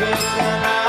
Deus